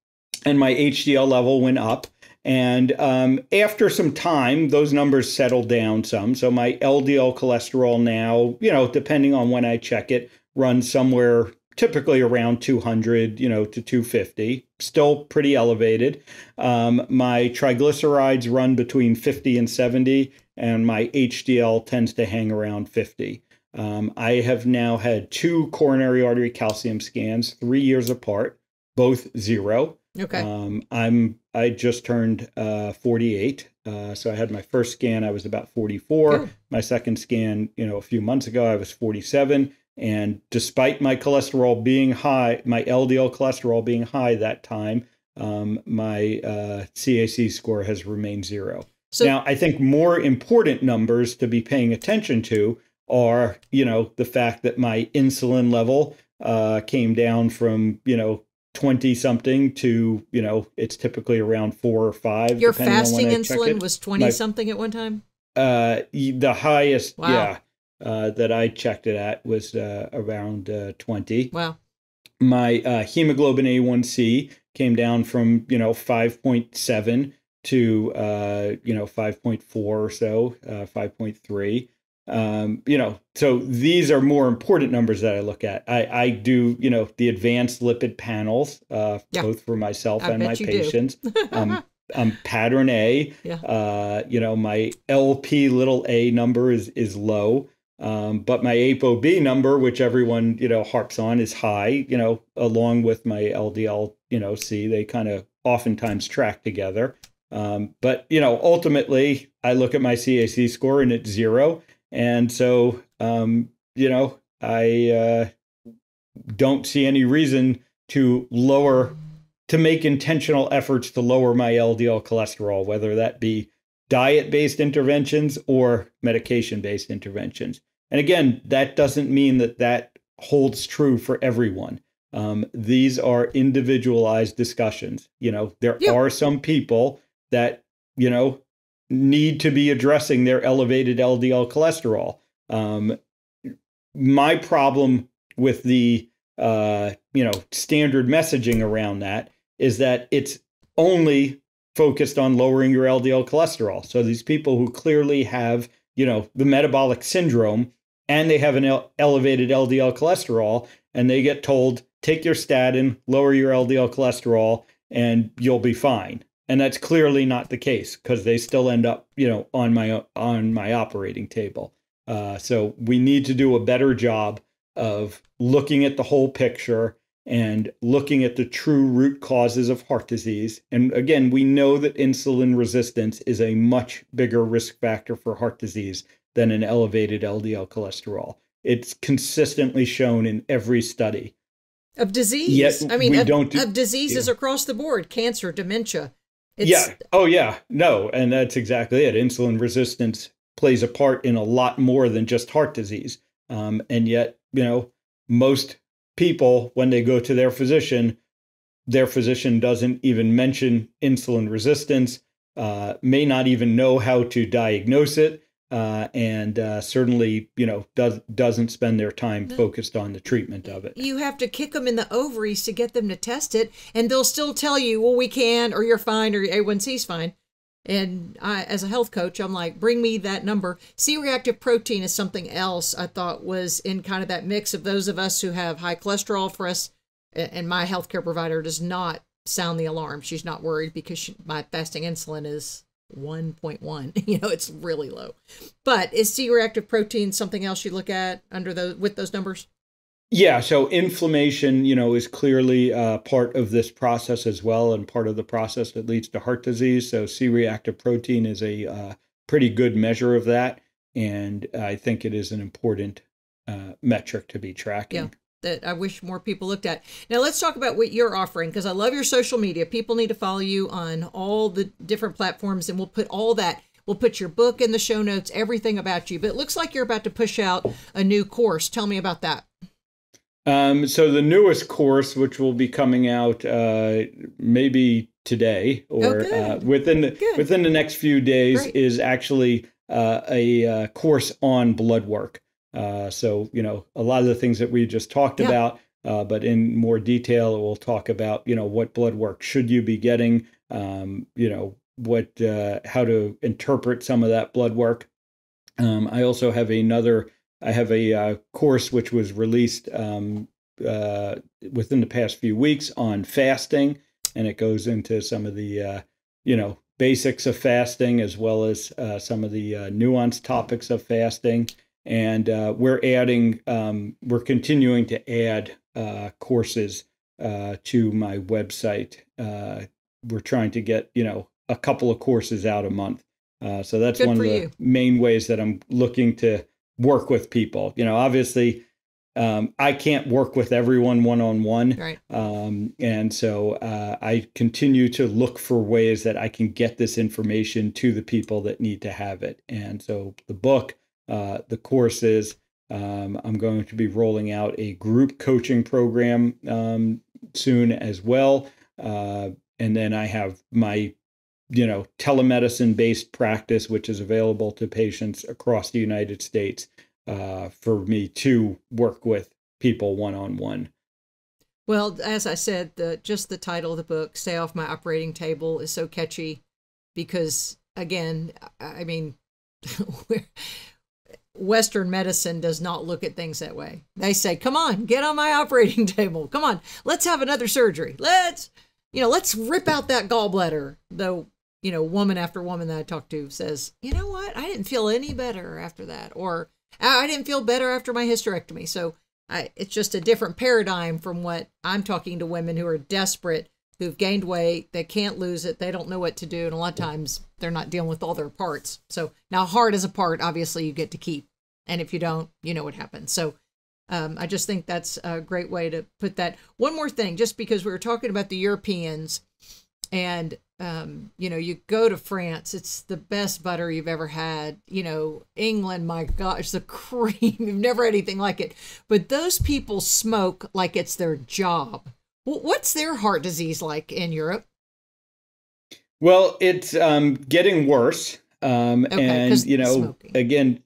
and my HDL level went up. And um, after some time, those numbers settled down some. So my LDL cholesterol now, you know, depending on when I check it, runs somewhere typically around 200, you know, to 250. Still pretty elevated. Um, my triglycerides run between 50 and 70, and my HDL tends to hang around 50. Um, I have now had two coronary artery calcium scans, three years apart, both zero. Okay. Um, I'm I just turned uh, 48, uh, so I had my first scan. I was about 44. Good. My second scan, you know, a few months ago, I was 47. And despite my cholesterol being high, my LDL cholesterol being high that time, um, my uh, CAC score has remained zero. So- now, I think more important numbers to be paying attention to are, you know, the fact that my insulin level uh, came down from, you know, 20 something to, you know, it's typically around four or five. Your depending on when fasting insulin was 20 My- something at one time? Uh, the highest, Wow. yeah, uh, that I checked it at was uh, around uh, 20. Wow. My uh, hemoglobin A1C came down from, you know, 5.7 to, uh, you know, 5.4 or so, uh, 5.3. Um, you know, so these are more important numbers that I look at. I, I do, you know, the advanced lipid panels, uh, Yeah. both for myself I and my bet you do. patients. um, I'm pattern A. Yeah. Uh, you know, my LP little a number is is low. Um, but my ApoB number, which everyone, you know, harps on is high, you know, along with my LDL, you know, C, they kind of oftentimes track together. Um, but, you know, ultimately I look at my CAC score and it's zero. And so, um, you know, I uh, don't see any reason to lower, to make intentional efforts to lower my LDL cholesterol, whether that be diet based interventions or medication based interventions. And again, that doesn't mean that that holds true for everyone. Um, these are individualized discussions. You know, there Yeah. are some people that, you know, need to be addressing their elevated LDL cholesterol. Um, my problem with the, uh, you know, standard messaging around that is that it's only focused on lowering your LDL cholesterol. So these people who clearly have, you know, the metabolic syndrome and they have an ele- elevated LDL cholesterol and they get told take your statin, lower your LDL cholesterol and you'll be fine. And that's clearly not the case because they still end up, you know, on my on my operating table. Uh, so we need to do a better job of looking at the whole picture and looking at the true root causes of heart disease. And again, we know that insulin resistance is a much bigger risk factor for heart disease than an elevated LDL cholesterol. It's consistently shown in every study. Of disease. Yet I mean, we of, of diseases yeah. across the board cancer, dementia. It's, yeah. Oh, yeah. No. And that's exactly it. Insulin resistance plays a part in a lot more than just heart disease. Um, and yet, you know, most people, when they go to their physician, their physician doesn't even mention insulin resistance, uh, may not even know how to diagnose it, uh, and uh, certainly, you know, does, doesn't spend their time focused on the treatment of it. You have to kick them in the ovaries to get them to test it, and they'll still tell you, well, we can, or you're fine, or A1C's fine. And I, as a health coach, I'm like, bring me that number. C reactive protein is something else I thought was in kind of that mix of those of us who have high cholesterol for us. And my healthcare provider does not sound the alarm. She's not worried because she, my fasting insulin is 1.1. You know, it's really low. But is C reactive protein something else you look at under those with those numbers? Yeah, so inflammation, you know, is clearly uh, part of this process as well, and part of the process that leads to heart disease. So C-reactive protein is a uh, pretty good measure of that. and I think it is an important uh, metric to be tracking. Yeah that I wish more people looked at. Now let's talk about what you're offering because I love your social media. People need to follow you on all the different platforms and we'll put all that We'll put your book in the show notes, everything about you. But it looks like you're about to push out a new course. Tell me about that. Um, so the newest course, which will be coming out uh, maybe today or oh, uh, within the, within the next few days, Great. is actually uh, a uh, course on blood work. Uh, so you know a lot of the things that we just talked yeah. about, uh, but in more detail, we'll talk about you know what blood work should you be getting. Um, you know what uh, how to interpret some of that blood work. Um, I also have another. I have a uh, course which was released um, uh, within the past few weeks on fasting, and it goes into some of the uh, you know basics of fasting as well as uh, some of the uh, nuanced topics of fasting. And we're adding, um, we're continuing to add courses to my website. we're trying to get you know a couple of courses out a month. Uh, so that's Good one of the you. main ways that I'm looking to work with people. You know, obviously, um, I can't work with everyone one on one. Um, and so uh, I continue to look for ways that I can get this information to the people that need to have it. And so the book, uh, the courses, um, I'm going to be rolling out a group coaching program um, soon as well. Uh, and then I have my you know telemedicine based practice which is available to patients across the united states uh, for me to work with people one on one well as i said the just the title of the book stay off my operating table is so catchy because again i mean western medicine does not look at things that way. They say come on get on my operating table. Come on let's have another surgery. Let's you know let's rip out that gallbladder. Though you know, woman after woman that I talk to says, you know what, I didn't feel any better after that, or I didn't feel better after my hysterectomy. So I, it's just a different paradigm from what I'm talking to women who are desperate, who've gained weight, they can't lose it, they don't know what to do, and a lot of times they're not dealing with all their parts. So now, heart is a part, obviously, you get to keep, and if you don't, you know what happens. So um, I just think that's a great way to put that. One more thing, just because we were talking about the Europeans and um, you know, you go to France, it's the best butter you've ever had. You know, England, my gosh, the cream, you've never had anything like it. But those people smoke like it's their job. What's their heart disease like in Europe? Well, it's um, getting worse. Um, okay, and, you know, smoking. again,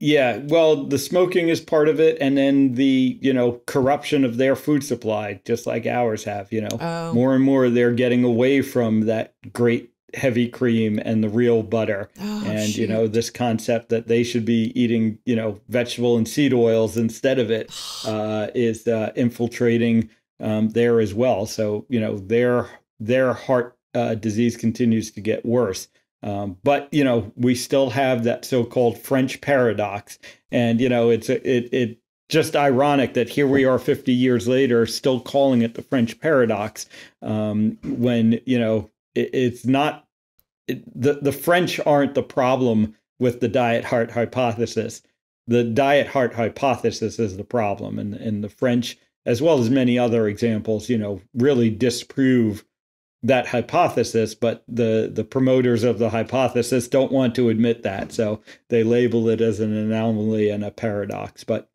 yeah, well, the smoking is part of it, and then the you know corruption of their food supply, just like ours have. You know, oh. more and more they're getting away from that great heavy cream and the real butter, oh, and shoot. you know this concept that they should be eating you know vegetable and seed oils instead of it uh, is uh, infiltrating um, there as well. So you know their their heart uh, disease continues to get worse. Um, but you know, we still have that so-called French paradox, and you know, it's it it just ironic that here we are 50 years later, still calling it the French paradox, um, when you know it, it's not. It, the the French aren't the problem with the diet heart hypothesis. The diet heart hypothesis is the problem, and and the French, as well as many other examples, you know, really disprove that hypothesis, but the the promoters of the hypothesis don't want to admit that, so they label it as an anomaly and a paradox. But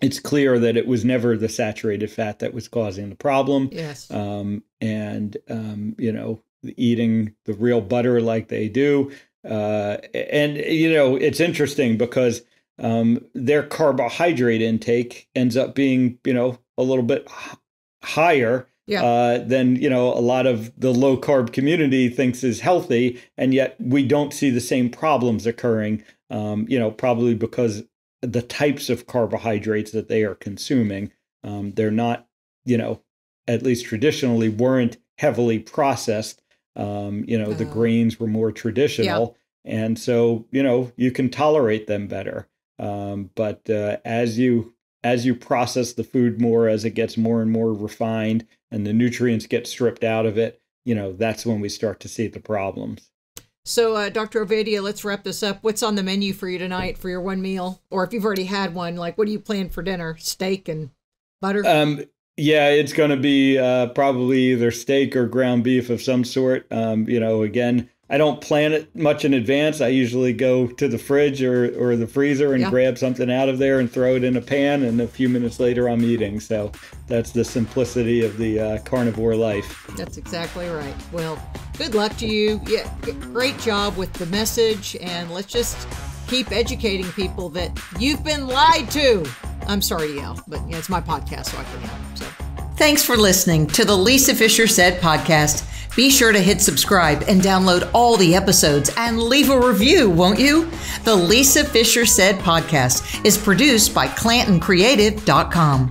it's clear that it was never the saturated fat that was causing the problem. Yes. Um, and um, you know, eating the real butter like they do, uh, and you know, it's interesting because um, their carbohydrate intake ends up being you know a little bit higher yeah. uh, than you know a lot of the low carb community thinks is healthy, and yet we don't see the same problems occurring. Um, you know, probably because the types of carbohydrates that they are consuming, um, they're not, you know, at least traditionally weren't heavily processed. Um, you know, uh, the uh-huh. grains were more traditional, yeah. and so you know you can tolerate them better. Um, but uh, as you as you process the food more, as it gets more and more refined, and the nutrients get stripped out of it, you know, that's when we start to see the problems. So, uh, Dr. Ovadia, let's wrap this up. What's on the menu for you tonight for your one meal? Or if you've already had one, like what do you plan for dinner? Steak and butter? Um, yeah, it's going to be uh, probably either steak or ground beef of some sort. Um, you know, again, I don't plan it much in advance. I usually go to the fridge or, or the freezer and Yeah. grab something out of there and throw it in a pan, and a few minutes later I'm eating. So that's the simplicity of the uh, carnivore life. That's exactly right. Well, good luck to you. Yeah, great job with the message, and let's just keep educating people that you've been lied to. I'm sorry to yell, but yeah, it's my podcast, so I can yell. So. Thanks for listening to the Lisa Fischer Said podcast. Be sure to hit subscribe and download all the episodes and leave a review, won't you? The Lisa Fischer Said podcast is produced by ClantonCreative.com.